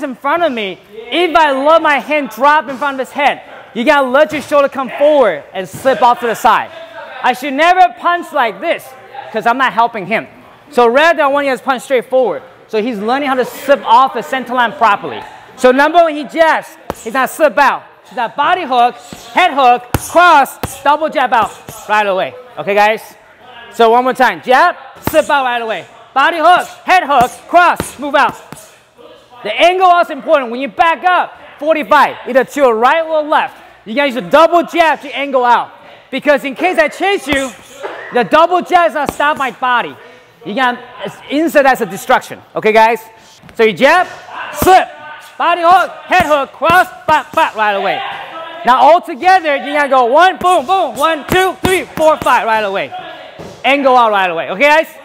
in front of me, if I let my hand drop in front of his head, you gotta let your shoulder come forward and slip off to the side. I should never punch like this because I'm not helping him. So rather, I want you to punch straight forward. So he's learning how to slip off the center line properly. So number one, he jabs, he's not slip out. He's not body hook, head hook, cross, double jab out right away. Okay, guys? So one more time, jab, slip out right away. Body hook, head hook, cross, move out. The angle is important. When you back up, 45, either to your right or left, you gotta use a double jab to angle out. Because in case I chase you, the double jab is gonna stop my body. You can insert as a distraction. Okay, guys? So you jab, slip, body hook, head hook, cross, back, back right away. Now all together, you gotta go one, boom, boom, one, two, three, four, five right away. Go out right away. Okay, guys?